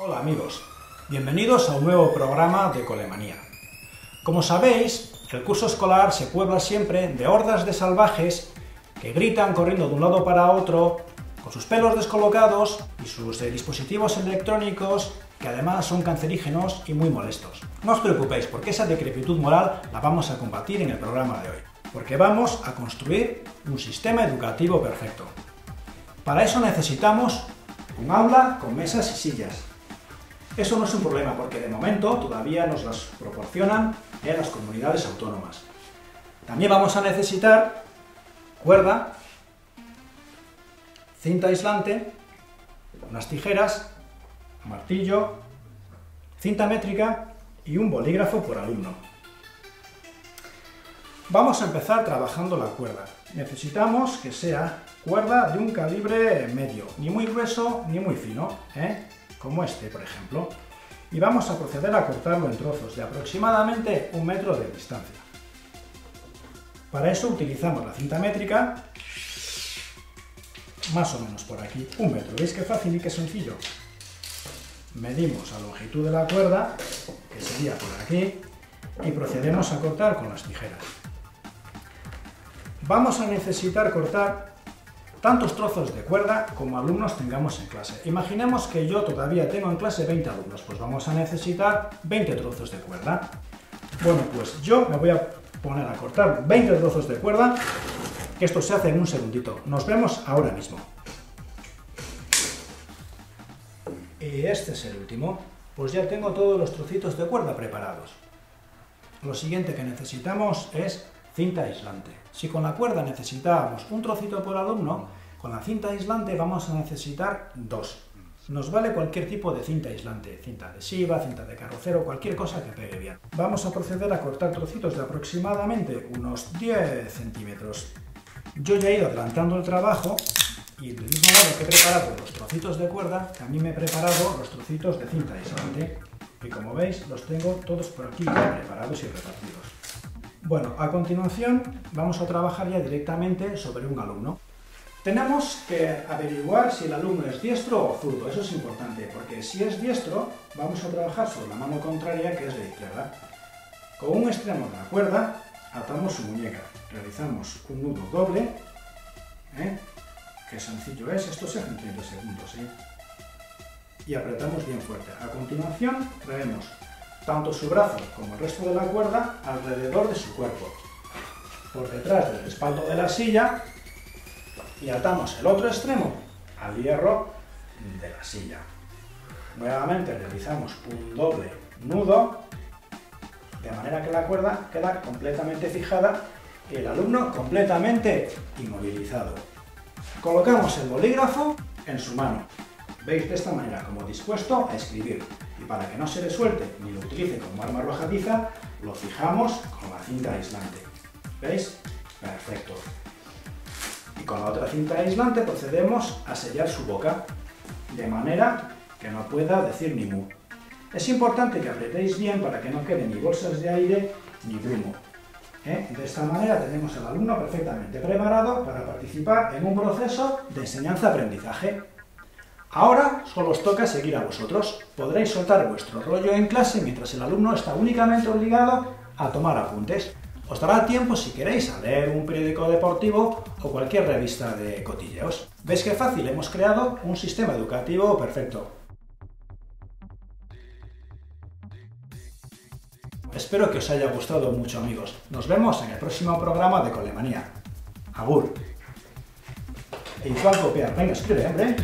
Hola amigos, bienvenidos a un nuevo programa de Colemanía. Como sabéis, el curso escolar se puebla siempre de hordas de salvajes que gritan corriendo de un lado para otro, con sus pelos descolocados y sus eh, dispositivos electrónicos que además son cancerígenos y muy molestos. No os preocupéis, porque esa decrepitud moral la vamos a combatir en el programa de hoy, porque vamos a construir un sistema educativo perfecto. Para eso necesitamos un aula con mesas y sillas, eso no es un problema porque de momento todavía nos las proporcionan en las comunidades autónomas. También vamos a necesitar cuerda, cinta aislante, unas tijeras, martillo, cinta métrica y un bolígrafo por alumno. Vamos a empezar trabajando la cuerda. Necesitamos que sea cuerda de un calibre medio, ni muy grueso ni muy fino. ¿eh? Como este, por ejemplo, y vamos a proceder a cortarlo en trozos de aproximadamente un metro de distancia. Para eso utilizamos la cinta métrica, más o menos por aquí, un metro. ¿Veis qué fácil y qué sencillo? Medimos la longitud de la cuerda, que sería por aquí, y procedemos a cortar con las tijeras. Vamos a necesitar cortar tantos trozos de cuerda como alumnos tengamos en clase. Imaginemos que yo todavía tengo en clase 20 alumnos, pues vamos a necesitar 20 trozos de cuerda. Bueno, pues yo me voy a poner a cortar 20 trozos de cuerda, esto se hace en un segundito. Nos vemos ahora mismo. Y este es el último. Pues ya tengo todos los trocitos de cuerda preparados. Lo siguiente que necesitamos es cinta aislante. Si con la cuerda necesitábamos un trocito por alumno, con la cinta aislante vamos a necesitar dos. Nos vale cualquier tipo de cinta aislante, cinta adhesiva, cinta de carrocero, cualquier cosa que pegue bien. Vamos a proceder a cortar trocitos de aproximadamente unos 10 centímetros. Yo ya he ido adelantando el trabajo y del mismo modo que he preparado los trocitos de cuerda, también me he preparado los trocitos de cinta aislante. Y como veis, los tengo todos por aquí preparados y repartidos. Bueno, a continuación vamos a trabajar ya directamente sobre un alumno. Tenemos que averiguar si el alumno es diestro o zurdo, eso es importante, porque si es diestro vamos a trabajar sobre la mano contraria que es la izquierda. Con un extremo de la cuerda atamos su muñeca, realizamos un nudo doble, ¿eh? qué sencillo es, esto se hace en 30 segundos, ¿eh? y apretamos bien fuerte. A continuación traemos tanto su brazo como el resto de la cuerda alrededor de su cuerpo, por detrás del respaldo de la silla y atamos el otro extremo al hierro de la silla. Nuevamente realizamos un doble nudo, de manera que la cuerda queda completamente fijada y el alumno completamente inmovilizado. Colocamos el bolígrafo en su mano. Veis de esta manera como dispuesto a escribir y para que no se le suelte ni lo utilice como arma arrojadiza, lo fijamos con la cinta aislante. ¿Veis? Perfecto. Y con la otra cinta aislante procedemos a sellar su boca, de manera que no pueda decir ni mu. Es importante que apretéis bien para que no queden ni bolsas de aire ni brumo. ¿Eh? De esta manera tenemos al alumno perfectamente preparado para participar en un proceso de enseñanza-aprendizaje. Ahora solo os toca seguir a vosotros. Podréis soltar vuestro rollo en clase mientras el alumno está únicamente obligado a tomar apuntes. Os dará tiempo, si queréis, a leer un periódico deportivo o cualquier revista de cotilleos. ¿Veis qué fácil? Hemos creado un sistema educativo perfecto. Espero que os haya gustado mucho, amigos. Nos vemos en el próximo programa de Colemanía. Agur. E igual copiar. Venga, escribe, hombre.